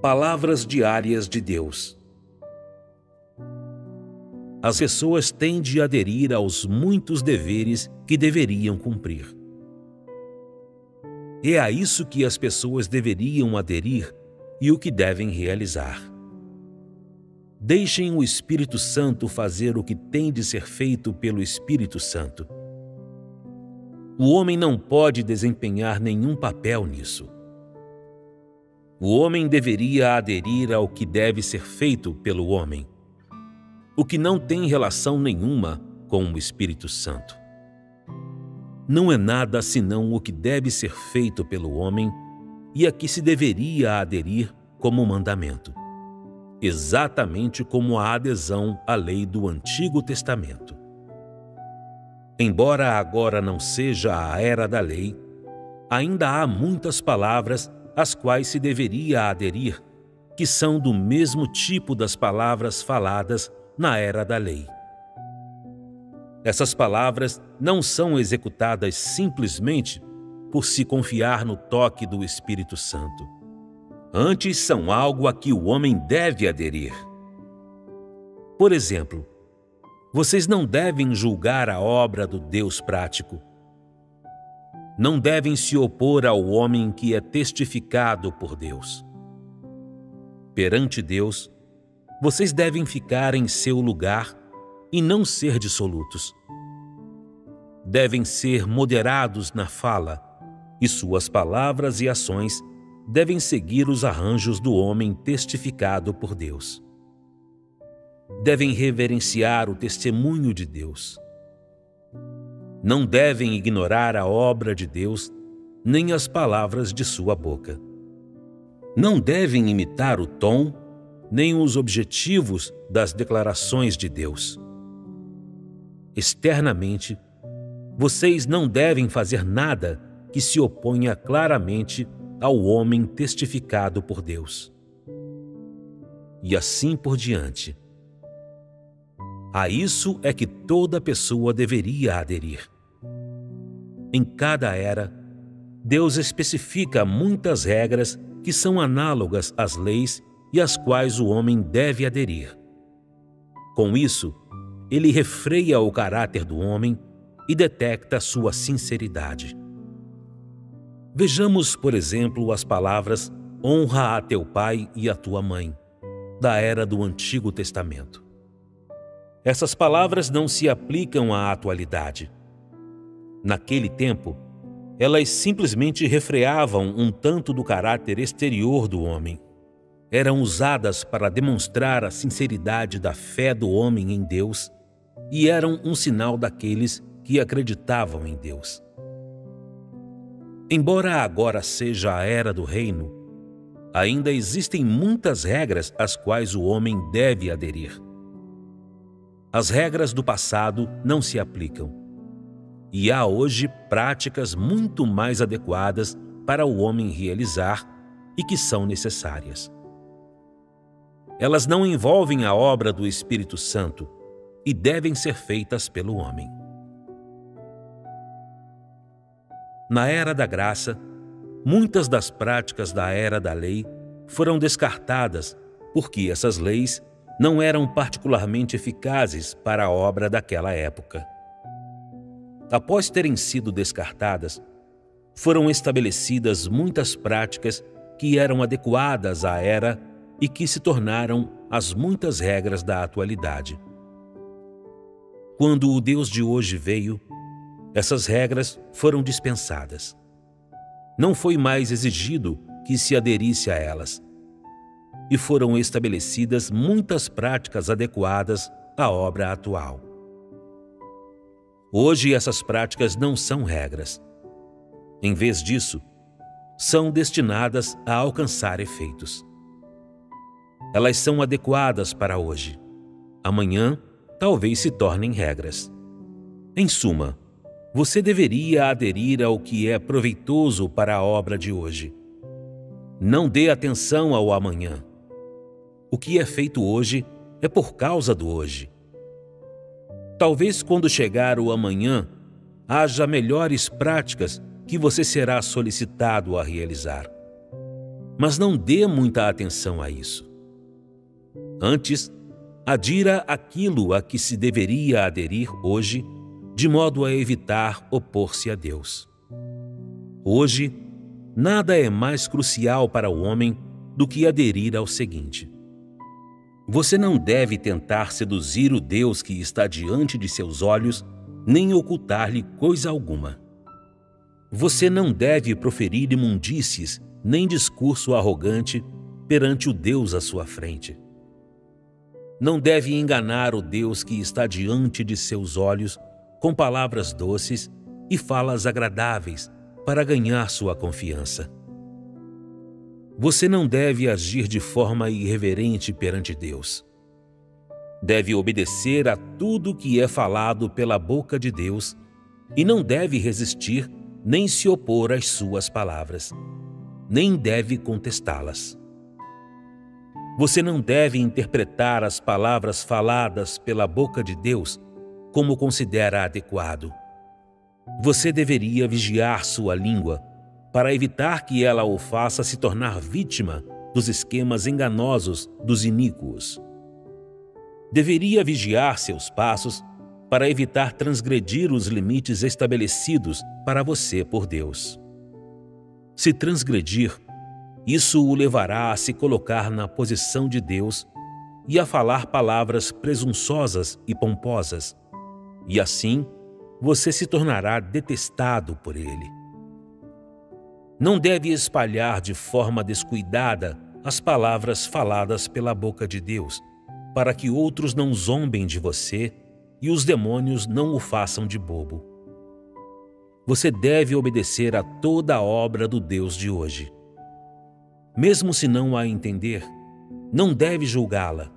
Palavras diárias de Deus. As pessoas têm de aderir aos muitos deveres que deveriam cumprir. É a isso que as pessoas deveriam aderir e o que devem realizar. Deixem o Espírito Santo fazer o que tem de ser feito pelo Espírito Santo. O homem não pode desempenhar nenhum papel nisso. O homem deveria aderir ao que deve ser feito pelo homem, o que não tem relação nenhuma com o Espírito Santo. Não é nada senão o que deve ser feito pelo homem e a que se deveria aderir como mandamento, exatamente como a adesão à lei do Antigo Testamento. Embora agora não seja a era da lei, ainda há muitas palavras às quais se deveria aderir, que são do mesmo tipo das palavras faladas na era da lei. Essas palavras não são executadas simplesmente por se confiar no toque do Espírito Santo. Antes, são algo a que o homem deve aderir. Por exemplo, vocês não devem julgar a obra do Deus prático não devem se opor ao homem que é testificado por Deus. Perante Deus, vocês devem ficar em seu lugar e não ser dissolutos. Devem ser moderados na fala, e suas palavras e ações devem seguir os arranjos do homem testificado por Deus. Devem reverenciar o testemunho de Deus não devem ignorar a obra de Deus nem as palavras de sua boca. Não devem imitar o tom nem os objetivos das declarações de Deus. Externamente, vocês não devem fazer nada que se oponha claramente ao homem testificado por Deus. E assim por diante. A isso é que toda pessoa deveria aderir. Em cada era, Deus especifica muitas regras que são análogas às leis e às quais o homem deve aderir. Com isso, ele refreia o caráter do homem e detecta sua sinceridade. Vejamos, por exemplo, as palavras honra a teu pai e a tua mãe, da era do Antigo Testamento. Essas palavras não se aplicam à atualidade. Naquele tempo, elas simplesmente refreavam um tanto do caráter exterior do homem. Eram usadas para demonstrar a sinceridade da fé do homem em Deus e eram um sinal daqueles que acreditavam em Deus. Embora agora seja a era do reino, ainda existem muitas regras às quais o homem deve aderir. As regras do passado não se aplicam. E há hoje práticas muito mais adequadas para o homem realizar e que são necessárias. Elas não envolvem a obra do Espírito Santo e devem ser feitas pelo homem. Na era da graça, muitas das práticas da era da lei foram descartadas porque essas leis não eram particularmente eficazes para a obra daquela época. Após terem sido descartadas, foram estabelecidas muitas práticas que eram adequadas à era e que se tornaram as muitas regras da atualidade. Quando o Deus de hoje veio, essas regras foram dispensadas. Não foi mais exigido que se aderisse a elas e foram estabelecidas muitas práticas adequadas à obra atual. Hoje, essas práticas não são regras. Em vez disso, são destinadas a alcançar efeitos. Elas são adequadas para hoje. Amanhã, talvez se tornem regras. Em suma, você deveria aderir ao que é proveitoso para a obra de hoje. Não dê atenção ao amanhã o que é feito hoje é por causa do hoje. Talvez quando chegar o amanhã, haja melhores práticas que você será solicitado a realizar. mas não dê muita atenção a isso. Antes, adira aquilo a que se deveria aderir hoje, de modo a evitar opor-se a Deus. Hoje, nada é mais crucial para o homem do que aderir ao seguinte: Você não deve tentar seduzir o Deus que está diante de seus olhos, nem ocultar-lhe coisa alguma. Você não deve proferir imundícies nem discurso arrogante perante o Deus à sua frente. Não deve enganar o Deus que está diante de seus olhos com palavras doces e falas agradáveis para ganhar sua confiança. Você não deve agir de forma irreverente perante Deus. Deve obedecer a tudo que é falado pela boca de Deus e não deve resistir nem se opor às suas palavras, nem deve contestá-las. Você não deve interpretar as palavras faladas pela boca de Deus como considera adequado. Você deveria vigiar sua língua para evitar que ela o faça se tornar vítima dos esquemas enganosos dos iníquos. Deveria vigiar seus passos para evitar transgredir os limites estabelecidos para você por Deus. Se transgredir, isso o levará a se colocar na posição de Deus e a falar palavras presunçosas e pomposas, e assim você se torará detestado por ele. Não deve espalhar de forma descuidada as palavras faladas pela boca de Deus, para que outros não zombem de você e os demônios não o façam de bobo. Você deve obedecer a toda a obra do Deus de hoje. Mesmo se não a entender, não deve julgá-la.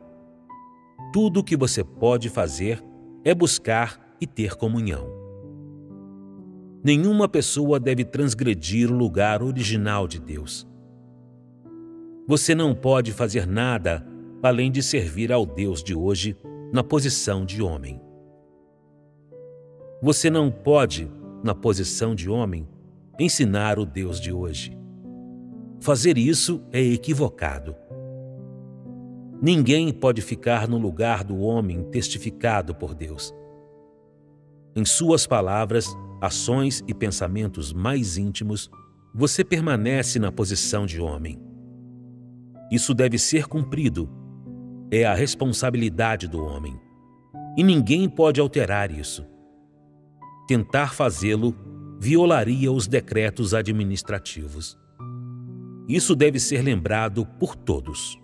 Tudo o que você pode fazer é buscar e ter comunhão. Nenhuma pessoa deve transgredir o lugar original de Deus. Você não pode fazer nada além de servir ao Deus de hoje na posição de homem. Você não pode, na posição de homem, ensinar o Deus de hoje. Fazer isso é equivocado. Ninguém pode ficar no lugar do homem testificado por Deus. Em suas palavras, ações e pensamentos mais íntimos, você permanece na posição de homem. Isso deve ser cumprido. É a responsabilidade do homem. E ninguém pode alterar isso tentar fazê-lo violaria os decretos administrativos. Isso deve ser lembrado por todos.